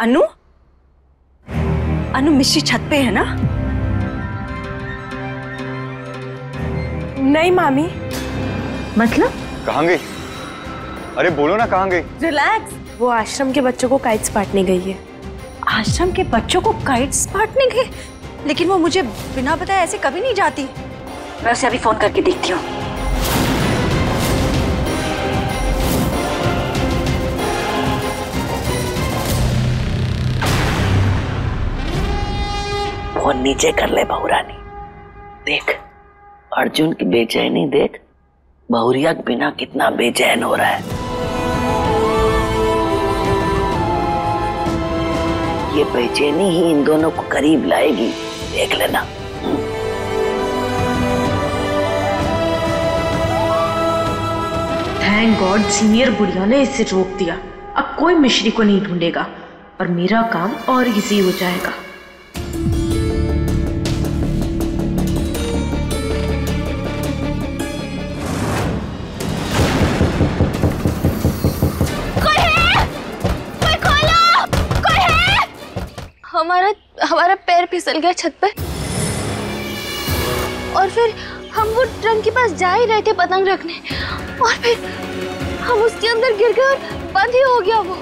अनु? अनु मिश्री छत पे है ना? नहीं मामी। मतलब? कहाँ गई? अरे बोलो ना कहाँ गई? रिलैक्स। वो आश्रम के बच्चों को काइट्स बांटने गई है। आश्रम के बच्चों को काइट्स बांटने गए लेकिन वो मुझे बिना बताए ऐसे कभी नहीं जाती। मैं उसे अभी फ़ोन करके देखती हूँ। फ़ोन नीचे कर ले बहुरानी। देख, अर्जुन की बेचैनी देख, बहुरिया बिना कितना बेचैन हो रहा है। ये बेचैनी ही इन दोनों को करीब लाएगी। देख लेना। थैंक गॉड सीनियर बुढ़िया ने इसे रोक दिया। अब कोई मिश्री को नहीं ढूंढेगा और मेरा काम और इजी हो जाएगा। हमारा हमारा पैर फिसल गया छत पर और फिर हम वो ड्रम के पास जा ही रहे थे पतंग रखने। और फिर हम उसके अंदर गिर गए और बंद ही हो गया वो।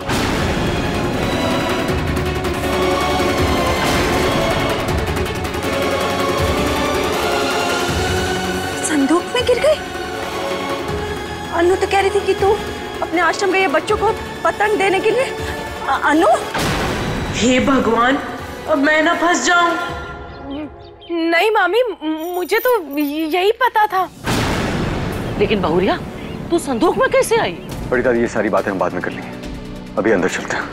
संदूक में गिर गई? अनु तो कह रही थी कि तू अपने आश्रम गए बच्चों को पतंग देने के लिए अनु? हे भगवान अब मैं ना फंस जाऊँ। नहीं मामी मुझे तो यही पता था। लेकिन बहुरिया तू संदूक में कैसे आई? बड़ी दादी ये सारी बातें हम बाद में कर लेंगे। अभी अंदर चलते हैं।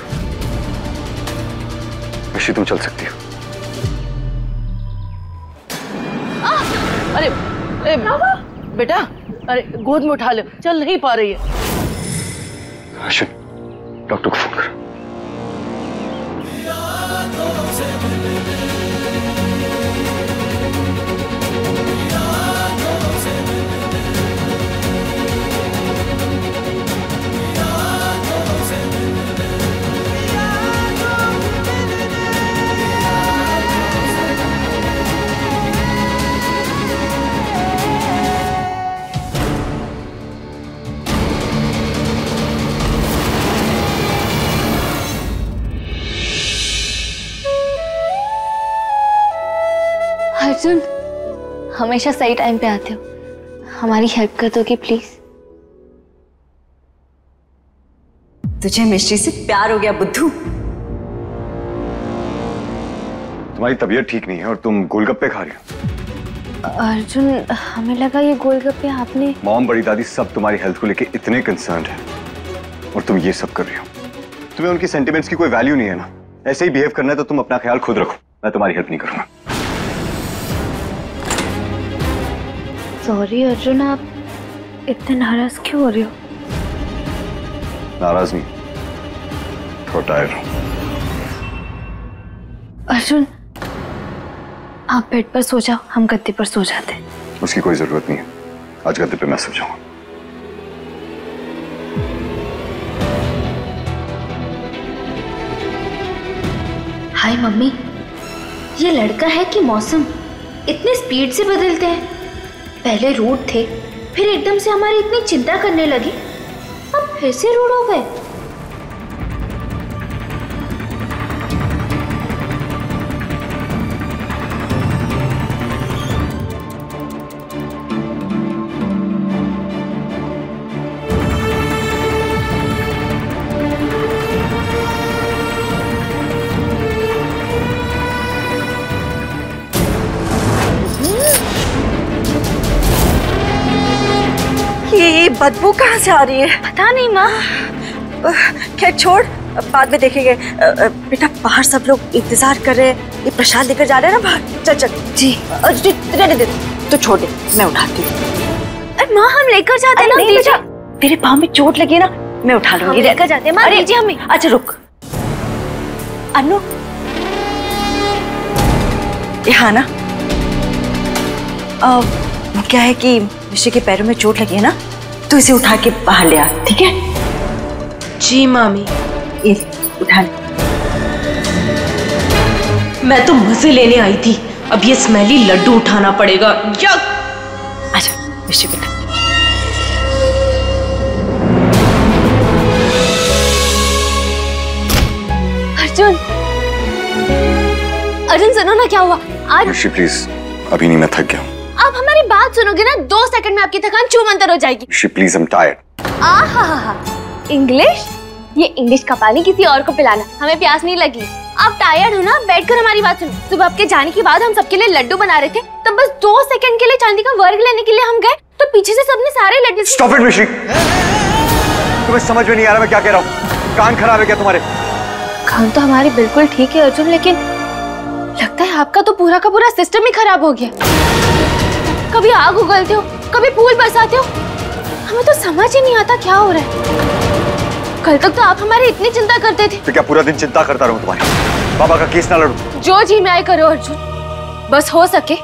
ऋषि तुम चल सकती हो। अरे, अरे बेटा अरे गोद में उठा ले। चल नहीं पा रही है। डॉक्टर को फ़ोन कर। Lord, अर्जुन हमेशा सही टाइम पे आते हो। हमारी हेल्प कर दोगे प्लीज़ तुझे मिश्री से प्यार हो गया बुद्धू। तुम्हारी तबीयत ठीक नहीं है और तुम गोलगप्पे खा रही हो। अर्जुन हमें लगा ये गोलगप्पे आपने मॉम बड़ी दादी सब तुम्हारी हेल्थ को लेके इतने कंसर्न है। और तुम ये सब कर रही हो। तुम्हें उनकी सेंटिमेंट्स की कोई वैल्यू नहीं है ना? ऐसे ही बिहेव करना है तो तुम अपना ख्याल खुद रखो। मैं तुम्हारी हेल्प नहीं करूँगा। सॉरी अर्जुन आप इतने नाराज़ क्यों हो रहे हो? नाराज़ नहीं थोड़ा टायर्ड अर्जुन आप बेड पर सो जाओ हम गद्दे पर सो जाते हैं। उसकी कोई ज़रूरत नहीं है। आज गद्दे पे मैं सो जाऊँगा। हाय मम्मी ये लड़का है कि मौसम? इतने स्पीड से बदलते हैं। पहले रूड थे, फिर एकदम से हमारी इतनी चिंता करने लगी। अब फिर से रूड हो गए। ये बदबू कहाँ से आ रही है? पता नहीं माँ। खैर छोड़ बाद में देखेंगे। बेटा बाहर सब लोग इंतज़ार कर रहे हैं। ये प्रसाद लेकर जा रहे हैं ना बाहर। चल चल। जी। रहने दे। तो छोड़ दे मैं उठाती हूँ। अरे माँ हम लेकर जाते हैं ना। तेरे पाँव में चोट लगी है ना मैं उठा लूँगी। लेकर जाते हैं माँ अरे, दीजिए हमें। अच्छा रुक। अनु। यहाँ ना। क्या है कि ऋषि के पैरों में चोट लगी है ना? तो इसे उठा के बाहर ले आ ठीक है? जी मामी। ये उठा ले। मैं तो मज़े लेने आई थी। अब ये स्मेली लड्डू उठाना पड़ेगा। यक आजा मिश्री बेटा। अर्जुन। अर्जुन सुनो ना क्या हुआ। आज प्लीज़। अभी नहीं मैं थक गया हूँ। आप हमारी बात सुनोगे ना दो सेकंड में आपकी थकान चूमंतर हो जाएगी। Rishi please I am tired English ये इंग्लिश का पानी किसी और को पिलाना हमें प्यास नहीं लगी। आप टायर्ड हो ना बैठकर हमारी बात सुनो। सुबह आपके जाने के बाद हम सबके लिए लड्डू बना रहे थे तब बस दो सेकंड के लिए चांदी का वर्ग लेने के लिए हम गए तो पीछे से सबने सारे लड्डू स्टॉप इट ऋषि तुम्हें समझ में नहीं आ रहा मैं क्या कह रहा हूँ? कान खराब है क्या तुम्हारे? खान तो हमारे बिल्कुल ठीक है अर्जुन लेकिन लगता है आपका तो पूरा का पूरा सिस्टम ही खराब हो गया। कभी आग उगलते हो कभी फूल बरसाते हो। हमें तो समझ ही नहीं आता क्या हो रहा है। कल तक तो आप हमारी इतनी चिंता करते थे। तो क्या पूरा दिन चिंता करता रहूँ तुम्हारी? बाबा का केस ना लड़ू। जो जी में आए करो अर्जुन बस हो सके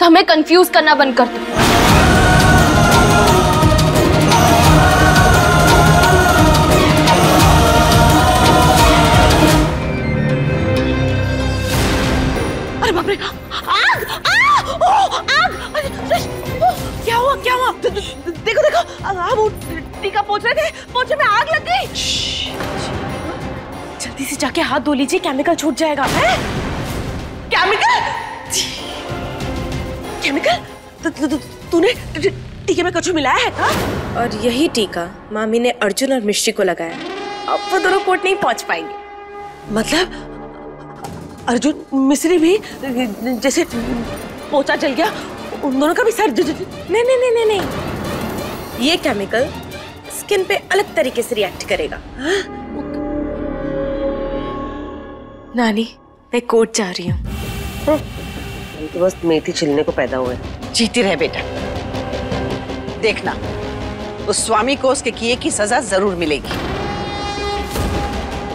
तो हमें कंफ्यूज करना बंद कर दो। अरे बाप रे आग! क्या हुआ? देखो देखो। वो टीका पोछ रहे थे। पोछे में आग लग गई। जल्दी से जाके हाथ धो लीजिए केमिकल छूट जाएगा है? केमिकल? केमिकल? तू- तू- तू- तूने टीके में कछु मिलाया है का और यही टीका मामी ने अर्जुन और मिश्री को लगाया। अब वो दोनों कोर्ट नहीं पहुँच पाएँगे। मतलब अर्जुन मिश्री भी जैसे पोचा जल गया उन दोनों का भी सर नहीं नहीं नहीं नहीं नहीं। ये केमिकल स्किन पे अलग तरीके से रिएक्ट करेगा। हाँ? नानी मैं कोर्ट जा रही हूँ। ये तो बस मेथी छिलने को पैदा हुए। जीती रहे बेटा। देखना उस स्वामी को उसके किए की सजा ज़रूर मिलेगी।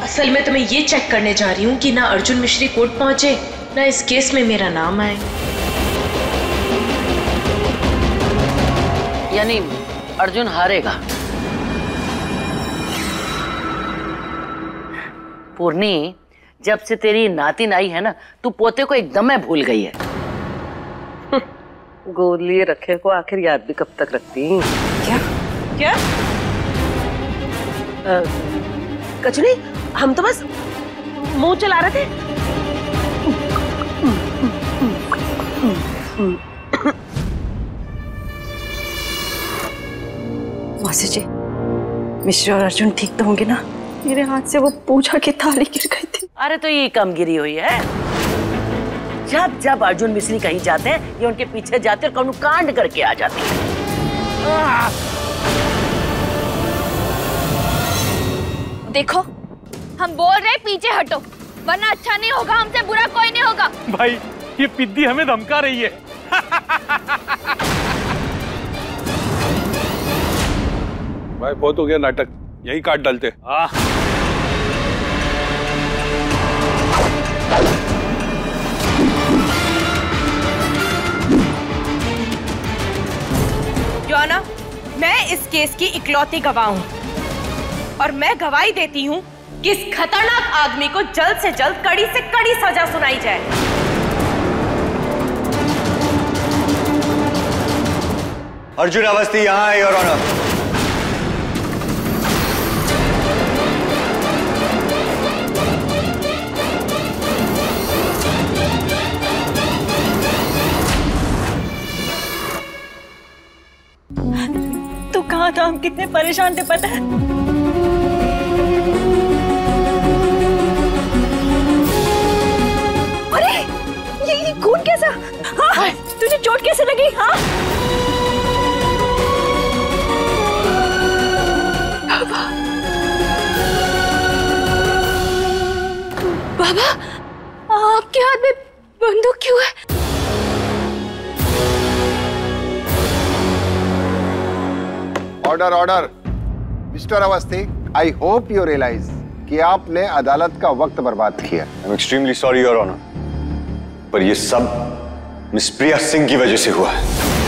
असल में तो मैं ये चेक करने जा रही हूँ कि ना अर्जुन मिश्री कोर्ट पहुँचे ना इस केस में मेरा नाम आए। यानी अर्जुन हारेगा। पूर्णी जब से तेरी नातिन आई है ना तू पोते को एकदम में भूल गई है। गोद लिए रखे को आखिर याद भी कब तक रखती क्या? कछु नहीं हम तो बस मुँह चला रहे थे। मौसी जी मिश्री और अर्जुन ठीक तो होंगे ना? मेरे हाथ से वो पूजा की थाली गिर गई थी। अरे तो ये कम गिरी हुई है। जब जब अर्जुन मिश्री कहीं जाते हैं ये उनके पीछे जाते और कौन कांड करके आ जाती है! देखो हम बोल रहे हैं, पीछे हटो वरना अच्छा नहीं होगा हमसे बुरा कोई नहीं होगा। भाई ये पिद्दी हमें धमका रही है। भाई बहुत हो गया नाटक। यही काट डालते आह योना मैं इस केस की इकलौती गवाह हूँ। और मैं गवाही देती हूँ कि इस खतरनाक आदमी को जल्द से जल्द कड़ी से कड़ी सजा सुनाई जाए। अर्जुन अवस्थी यहाँ है योर ऑनर। तो हम कितने परेशान थे पता है? अरे ये ये खून कैसा? हाँ तुझे चोट कैसे लगी हाँ? बाबा। आपके हाथ में बंदूक क्यों है? Order order mister Awasthi I hope you realise कि आपने अदालत का वक्त बर्बाद किया। I am extremely sorry your honour पर ये सब मिस प्रिया सिंह की वजह से हुआ है।